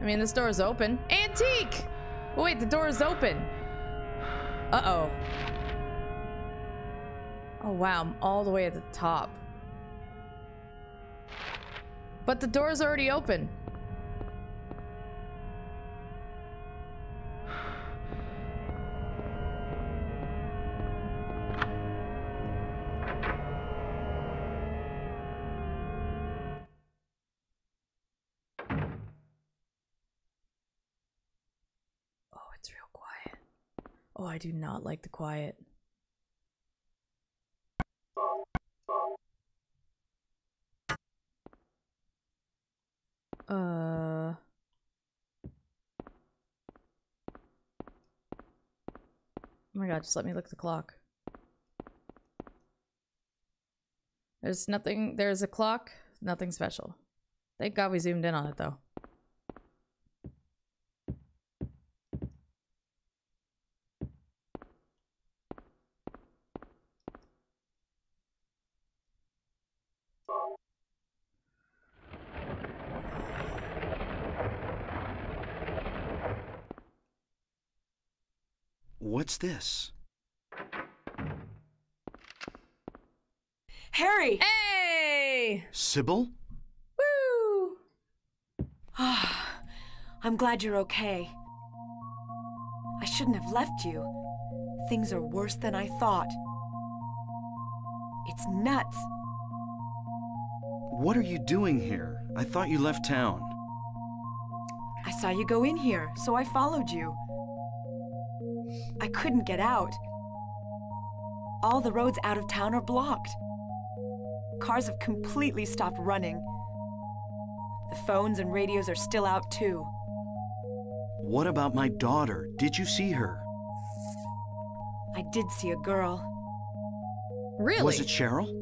I mean, this door is open. Antique! Oh, wait, the door is open. Uh-oh. Oh, wow. I'm all the way at the top. But the door is already open. Oh, it's real quiet. Oh, I do not like the quiet. Uh. Oh my god, just let me look at the clock. There's nothing, there's a clock, nothing special. Thank god we zoomed in on it though. What's this? Harry! Hey! Cybil? Woo! Ah, I'm glad you're okay. I shouldn't have left you. Things are worse than I thought. It's nuts. What are you doing here? I thought you left town. I saw you go in here, so I followed you. I couldn't get out. All the roads out of town are blocked. Cars have completely stopped running. The phones and radios are still out too. What about my daughter? Did you see her? I did see a girl. Really? Was it Cheryl?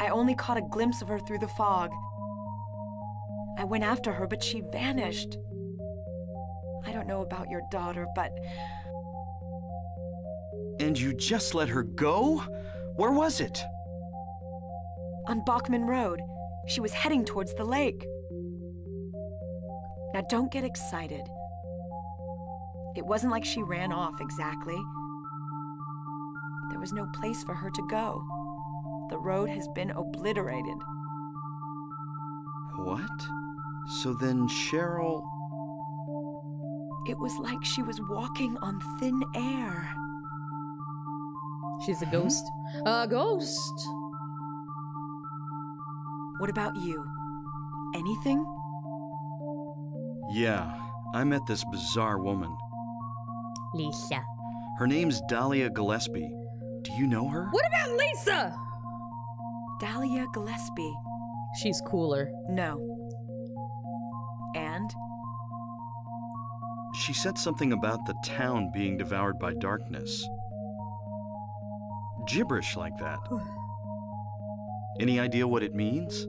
I only caught a glimpse of her through the fog. I went after her, but she vanished. I don't know about your daughter, but And you just let her go? Where was it? on Bachman Road, she was heading towards the lake. Now, don't get excited. It wasn't like she ran off exactly. There was no place for her to go. The road has been obliterated. What? So then Cheryl. It was like she was walking on thin air. She's a ghost. A ghost! What about you? Anything? Yeah, I met this bizarre woman. Lisa. Her name's Dahlia Gillespie. Do you know her? What about Lisa? Dahlia Gillespie. She's cooler. No. And? She said something about the town being devoured by darkness. Gibberish like that. Any idea what it means?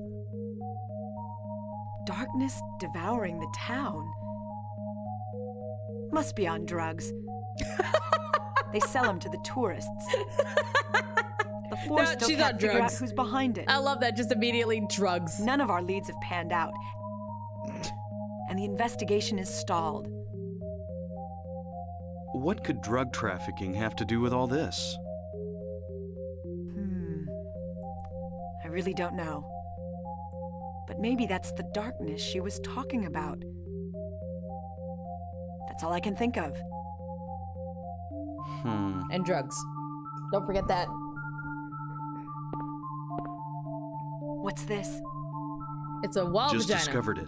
Darkness devouring the town. Must be on drugs. they sell them to the tourists. The force No, still she's can't on figure out drugs. who's behind it. I love that. Just immediately drugs. None of our leads have panned out. And the investigation is stalled. What could drug trafficking have to do with all this? Hmm. I really don't know. But maybe that's the darkness she was talking about. That's all I can think of. Hmm. And drugs. Don't forget that. What's this? It's a wall Just vagina. discovered it.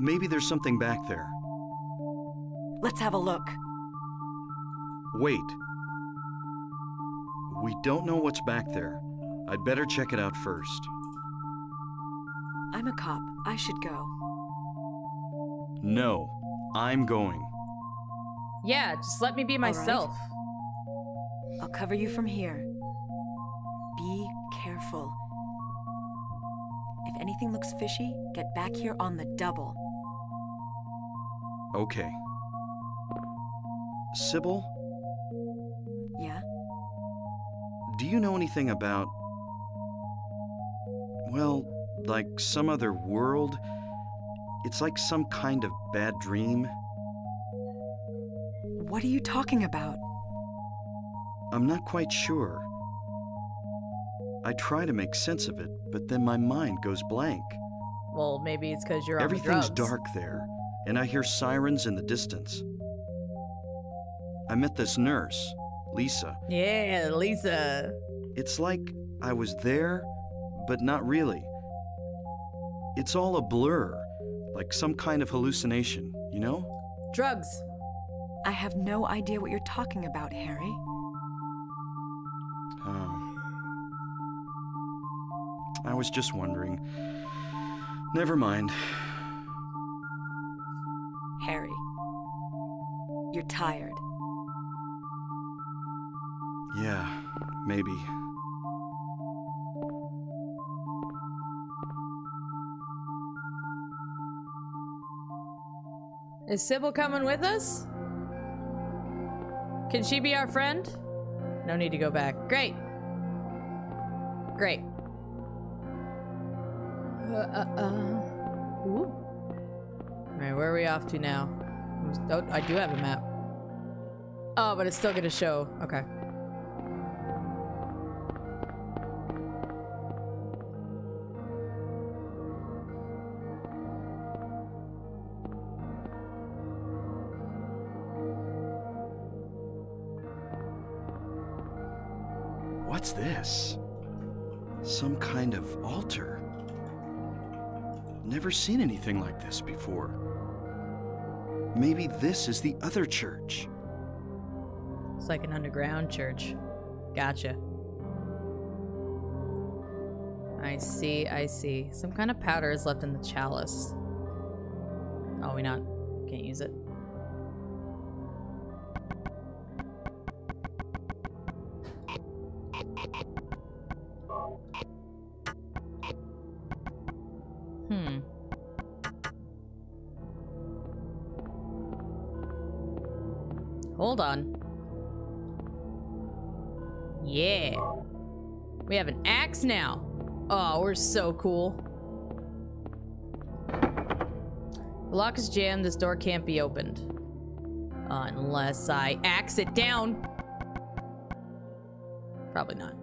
Maybe there's something back there. Let's have a look. Wait. We don't know what's back there. I'd better check it out first. I'm a cop. I should go. No, I'm going. Yeah, just let me be right. myself. I'll cover you from here. Be careful. If anything looks fishy, get back here on the double. Okay. Cybil, Yeah? do you know anything about. Well, like some other world? It's like some kind of bad dream. What are you talking about? I'm not quite sure. I try to make sense of it, but then my mind goes blank. Well, maybe it's because you're on the Everything's drugs. dark there, and I hear sirens in the distance. I met this nurse, Lisa. Yeah, Lisa. It's like I was there, but not really. It's all a blur, like some kind of hallucination, you know? Drugs. I have no idea what you're talking about, Harry. Oh. I was just wondering. Never mind. Harry. You're tired. Maybe. Is Cybil coming with us? Can she be our friend? No need to go back. Great. Great. Uh, uh, uh. Ooh. Alright, where are we off to now? Oh, I do have a map. Oh, but it's still gonna show. Okay. What's this? Some kind of altar. Never seen anything like this before. Maybe this is the other church. It's like an underground church. Gotcha. I see, I see. Some kind of powder is left in the chalice. Oh, we not can't use it. Now. Oh, we're so cool. The lock is jammed. This door can't be opened. Unless I axe it down. Probably not.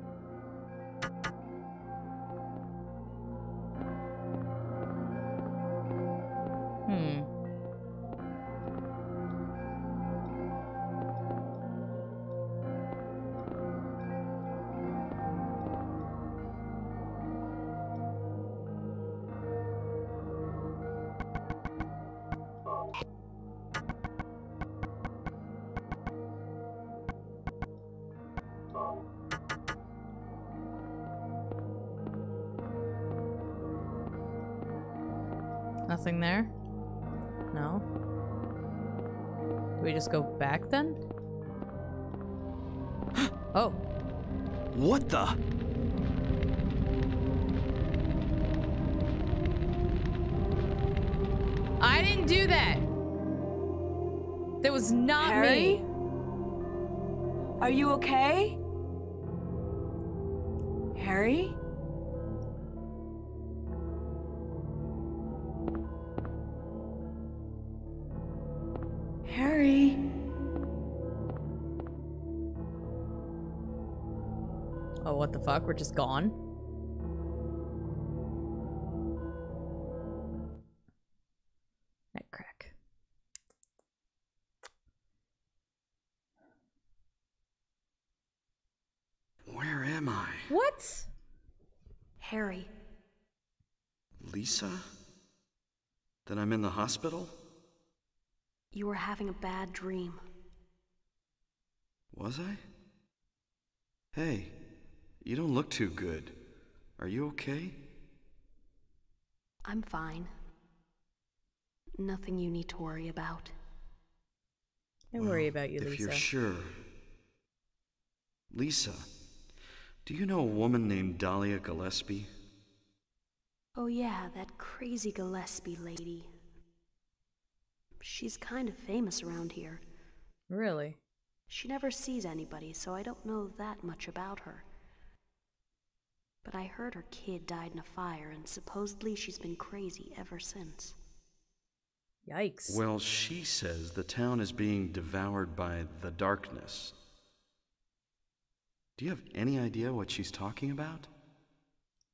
Just go back then? oh. What the? I didn't do that. That was not Harry? me. Are you okay? Harry? Harry? Fuck? We're just gone. Night crack. Where am I? What? Harry, Lisa? Then I'm in the hospital? you were having a bad dream. Was I? Hey, you don't look too good. Are you okay? I'm fine. Nothing you need to worry about. I worry about you, if Lisa. you're sure. Lisa, do you know a woman named Dahlia Gillespie? Oh, yeah, that crazy Gillespie lady. She's kind of famous around here. Really? She never sees anybody, so I don't know that much about her. But I heard her kid died in a fire, and supposedly she's been crazy ever since. Yikes. Well, she says the town is being devoured by the darkness. Do you have any idea what she's talking about?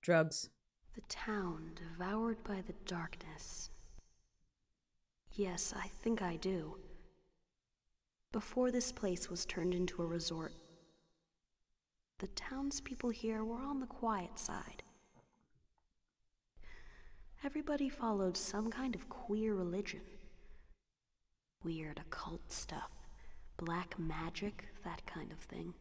Drugs. The town devoured by the darkness. Yes, I think I do. Before this place was turned into a resort, the townspeople here were on the quiet side. Everybody followed some kind of queer religion. Weird occult stuff, black magic, that kind of thing.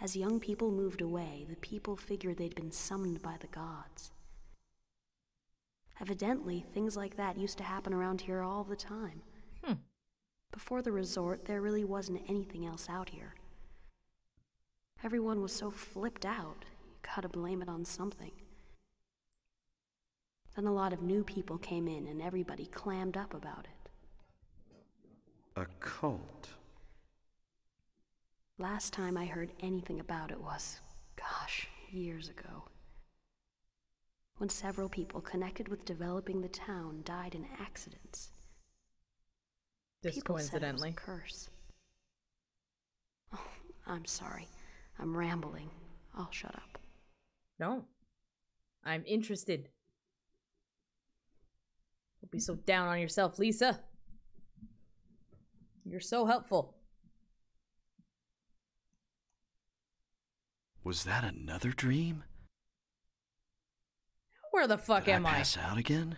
As young people moved away, the people figured they'd been summoned by the gods. Evidently, things like that used to happen around here all the time. Hmm. Before the resort, there really wasn't anything else out here. Everyone was so flipped out, you gotta blame it on something. Then a lot of new people came in and everybody clammed up about it. A cult. Last time I heard anything about it was, gosh, years ago. When several people connected with developing the town died in accidents. Just People said it was coincidentally. a curse. Oh, I'm sorry. I'm rambling. I'll shut up. No. I'm interested. Don't be so down on yourself, Lisa. You're so helpful. Was that another dream? Where the fuck Did am I I? pass out again?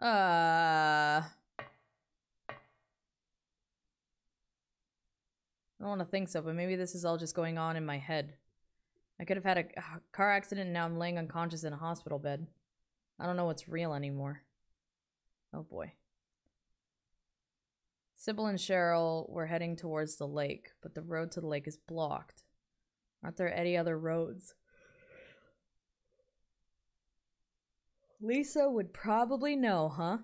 Uh. I don't want to think so, but maybe this is all just going on in my head. I could have had a car accident and now I'm laying unconscious in a hospital bed. I don't know what's real anymore. Oh boy. Cybil and Cheryl were heading towards the lake, but the road to the lake is blocked. Aren't there any other roads? Lisa would probably know, huh?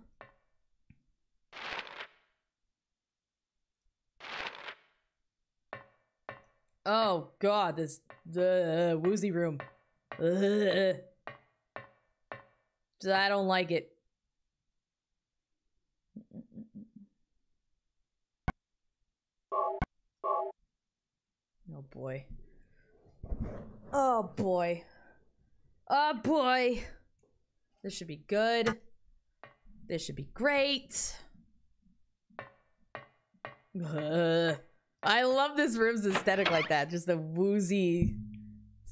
Oh god, this the woozy room. Ugh. I don't like it. Oh boy. Oh boy. Oh boy. This should be good. This should be great. Ugh. I love this room's aesthetic like that. Just a woozy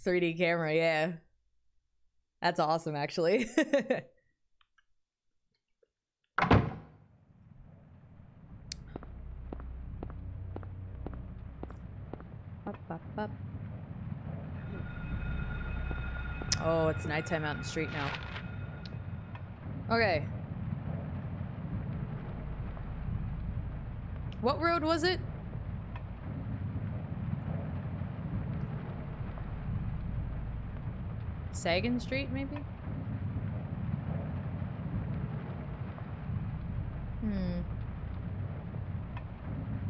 3D camera. Yeah. That's awesome, actually. Up, up, up. Oh, it's nighttime out in the street now. Okay. What road was it? Sagan Street, maybe? Hmm.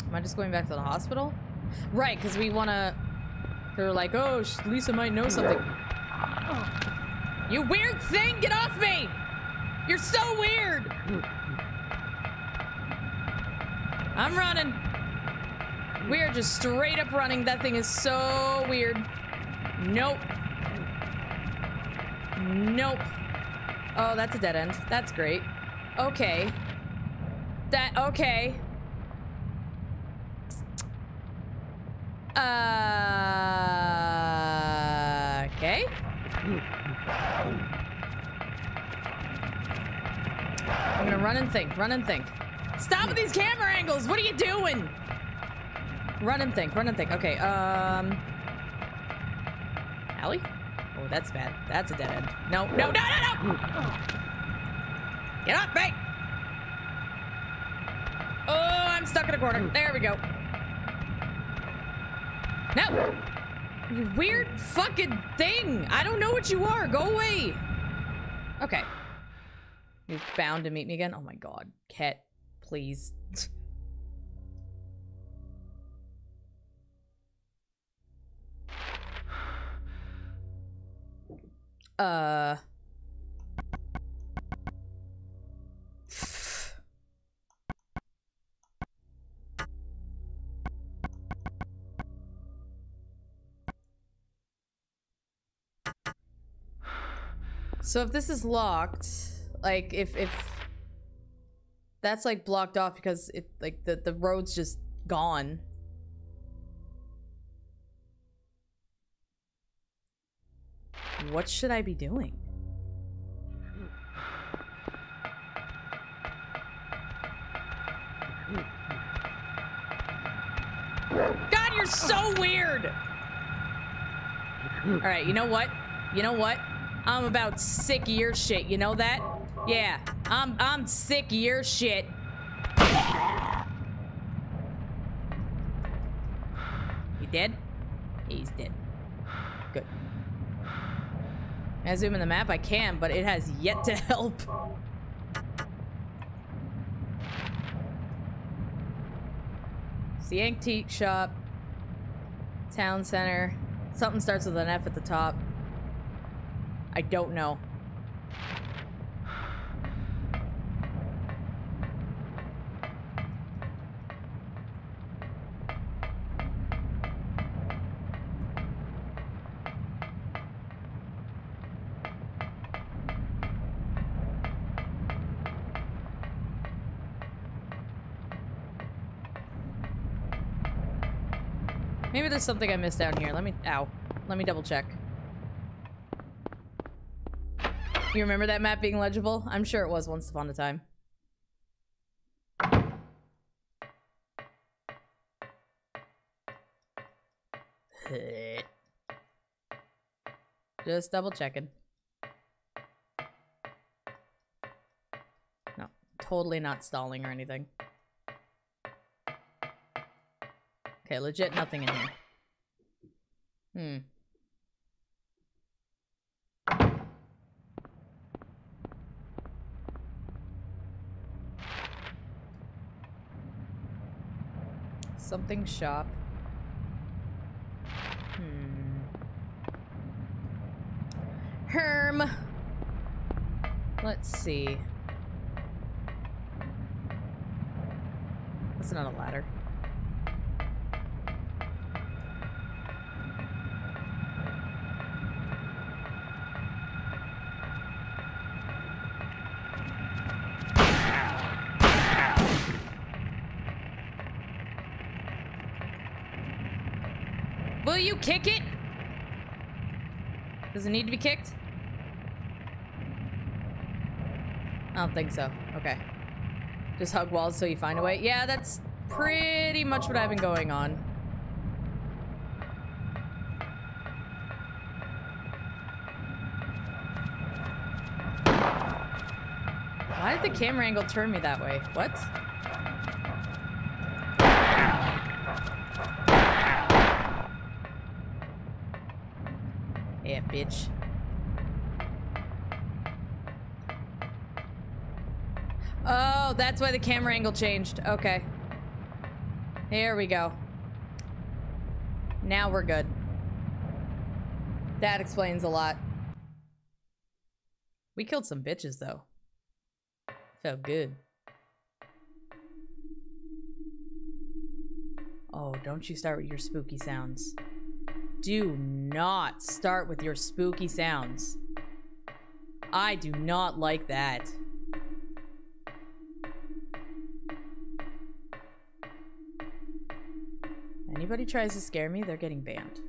Am I just going back to the hospital? Right, because we want to... They're like, oh, Lisa might know something. You weird thing! Get off me! You're so weird! I'm running. We are just straight up running. That thing is so weird. Nope. Nope. Oh, that's a dead end. That's great. Okay. That, okay. Uh, okay. I'm gonna run and think, run and think. Stop with these camera angles! What are you doing? Run and think, run and think. Okay, um... Allie? Oh, that's bad. That's a dead end. No, no, no, no, no! Get off me! Oh, I'm stuck in a corner. There we go. No! You weird fucking thing! I don't know what you are. Go away! Okay. You're bound to meet me again? Oh my god. Ket, please. Uh. So if this is locked, like if if that's like blocked off because it like the the road's just gone. What should I be doing? God, you're so weird. All right, you know what? You know what? I'm about sick of your shit. You know that? Yeah, I'm I'm sick of your shit. He dead? He's dead. Good. I zoom in the map, I can, but it has yet to help. It's the antique shop. Town center. Something starts with an F at the top. I don't know. Something I missed down here. Let me... Ow. Let me double check. You remember that map being legible? I'm sure it was once upon a time. Just double checking. No, totally not stalling or anything. Okay, legit nothing in here. Hmm. Something shop. Hmm. Herm. Let's see. That's not a ladder. Will you kick it? Does it need to be kicked? I don't think so. Okay. Just hug walls so you find a way. Yeah, that's pretty much what I've been going on. Why did the camera angle turn me that way? What? Bitch. Oh, that's why the camera angle changed. Okay. Here we go. Now we're good. That explains a lot. We killed some bitches, though. Felt good. Oh, don't you start with your spooky sounds. Do not start with your spooky sounds. I do not like that. Anybody tries to scare me, they're getting banned.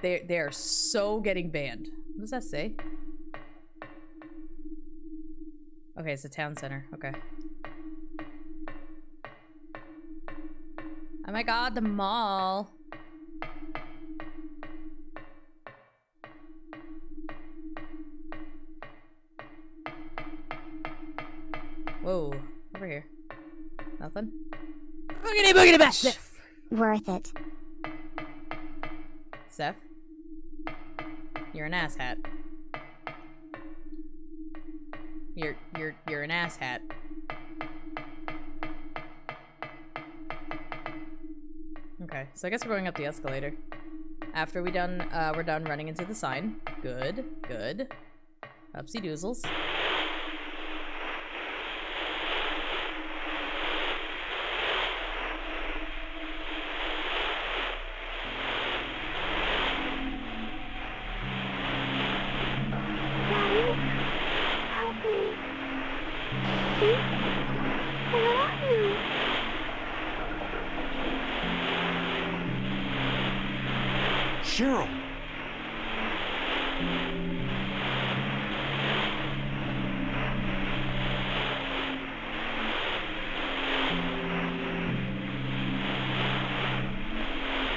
They they are so getting banned. What does that say? Okay, it's a town center. Okay. Oh my god, the mall. Boogity boogity bash! Worth it. Seth? You're an asshat. You're you're you're an asshat. Okay, so I guess we're going up the escalator. After we done uh we're done running into the sign. Good, good. Upsy doozles.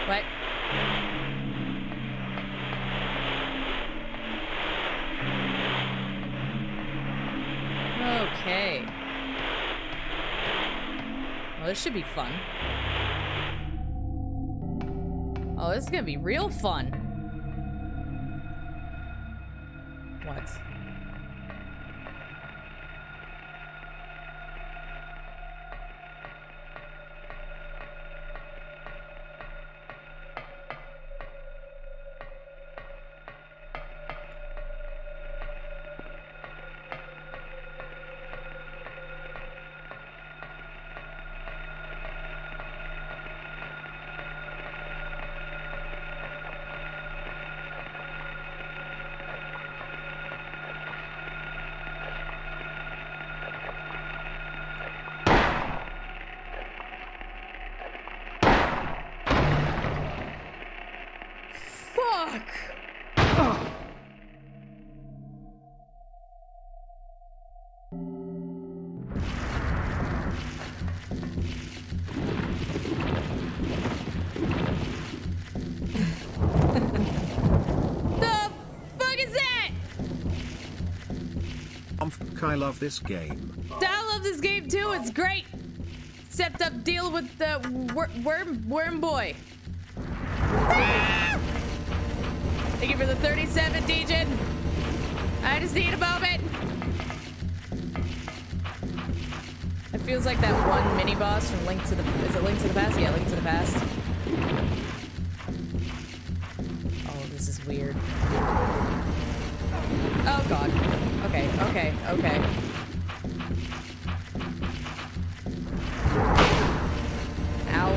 What? Okay. Well, this should be fun. Oh, this is gonna be real fun. What? I love this game. I love this game too. It's great. Except I'm dealing with the wor worm worm boy. Ah! Thank you for the 37, Dejin. I just need a moment. It feels like that one mini boss from Link to the is it Link to the Past? Yeah, Link to the Past. Oh, this is weird. Oh god. Okay, okay, okay. Ow.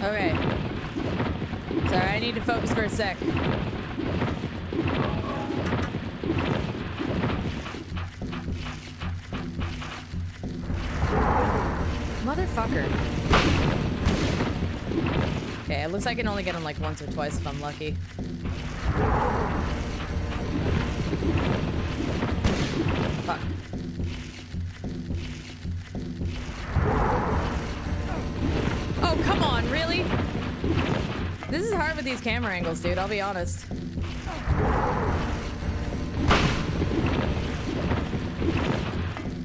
Okay. Sorry, I need to focus for a sec. Motherfucker. Okay, it looks like I can only get him like once or twice if I'm lucky. These camera angles, dude, I'll be honest.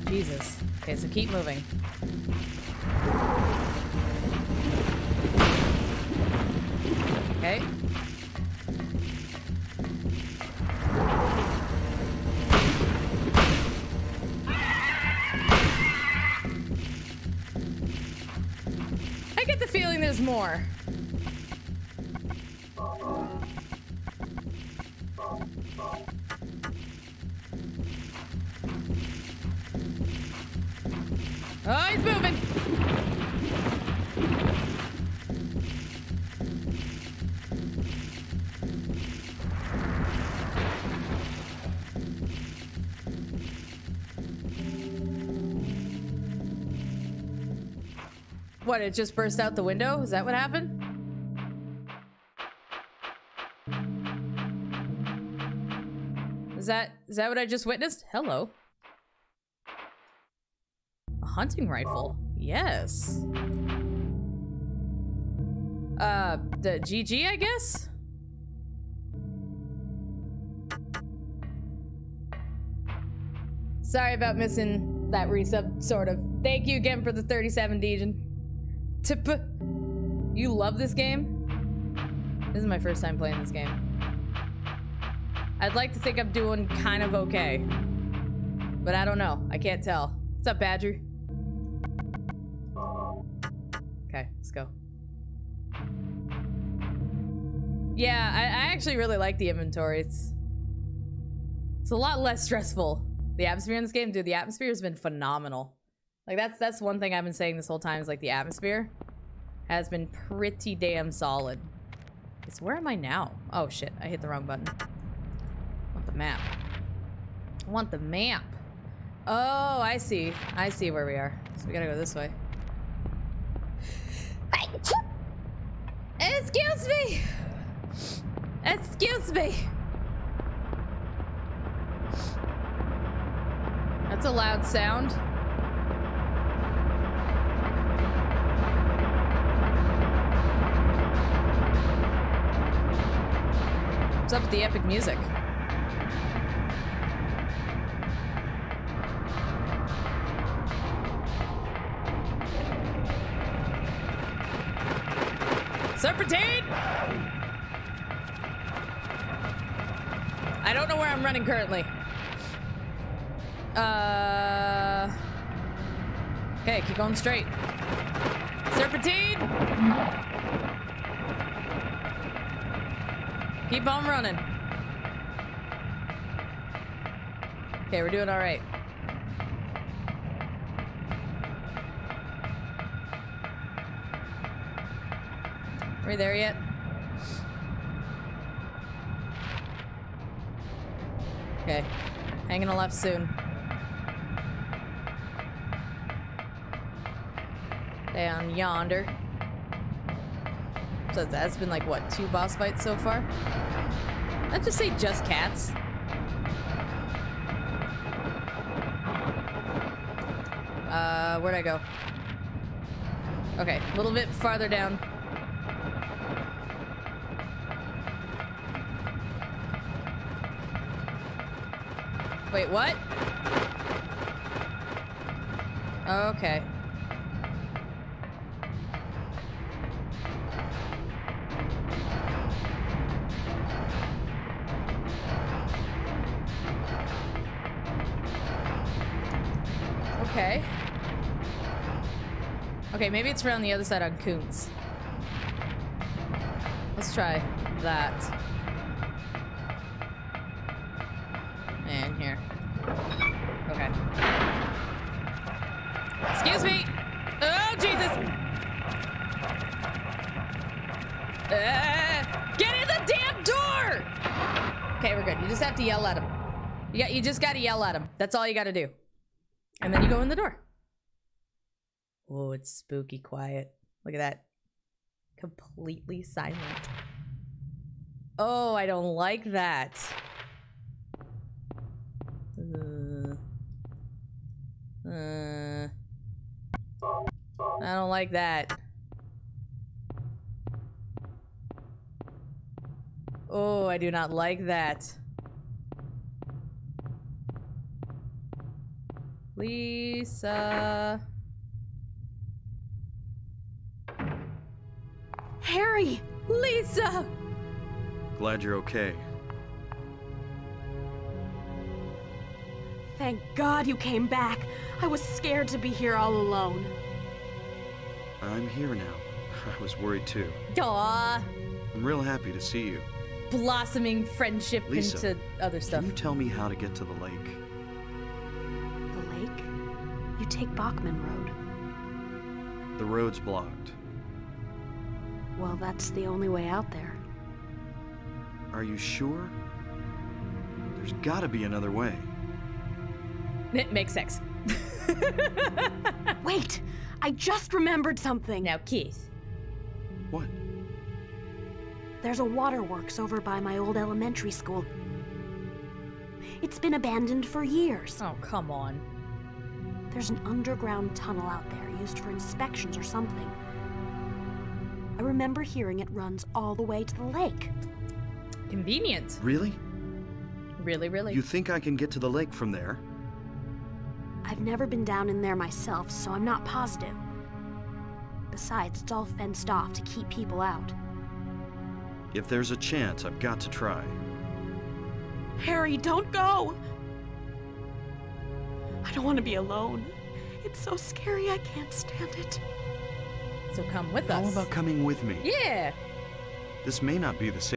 Jesus. Okay, so keep moving. Okay. I get the feeling there's more. What, it just burst out the window? Is that what happened? Is that is that what I just witnessed? Hello. A hunting rifle. Yes. Uh, the GG, I guess? Sorry about missing that resub, sort of. Thank you again for the 37, Dejan. Tip. You love this game? This is my first time playing this game. I'd like to think I'm doing kind of okay. But I don't know. I can't tell. What's up, Badger? Okay, let's go. Yeah, I, I actually really like the inventory. It's, it's a lot less stressful. The atmosphere in this game, dude, the atmosphere has been phenomenal. Like that's that's one thing I've been saying this whole time is like the atmosphere has been pretty damn solid. It's where am I now? Oh shit, I hit the wrong button. Want the map. I want the map. Oh, I see. I see where we are. So we gotta go this way. Excuse me! Excuse me! That's a loud sound. What's up with the epic music? Serpentine! I don't know where I'm running currently. Uh. Okay, keep going straight. Serpentine! Keep on running. Okay, we're doing all right. Are we there yet? Okay. Hanging a left soon. Down yonder. So that's been like, what, two boss fights so far? Let's just say just cats. Uh, where'd I go? Okay, a little bit farther down. Wait, what? Okay. Okay. Okay, maybe it's around the other side on Koontz. Let's try that. And here. Okay. Excuse me! Oh, Jesus! Uh, get in the damn door! Okay, we're good. You just have to yell at him. You, got, you just gotta yell at him. That's all you gotta do. And then you go in the door. Oh, it's spooky quiet. Look at that. Completely silent. Oh, I don't like that. Uh, uh, I don't like that. Oh, I do not like that. Lisa. Harry! Lisa! Glad you're okay. Thank God you came back. I was scared to be here all alone. I'm here now. I was worried too. Aw. I'm real happy to see you. Blossoming friendship Lisa, into other stuff. Can you tell me how to get to the lake? The lake? You take Bachman Road. The road's blocked. Well, that's the only way out there. Are you sure? There's gotta be another way. It makes sense. Wait! I just remembered something. now Keith. What? There's a waterworks over by my old elementary school. It's been abandoned for years. Oh, come on. There's an underground tunnel out there used for inspections or something. I remember hearing it runs all the way to the lake. Convenient. Really? Really, really. You think I can get to the lake from there? I've never been down in there myself, so I'm not positive. Besides, it's all fenced off to keep people out. If there's a chance, I've got to try. Harry, don't go! I don't want to be alone. It's so scary, I can't stand it. so come with How us. about coming with me? yeah. This may not be the same.